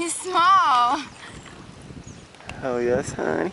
He's small. Oh yes, honey.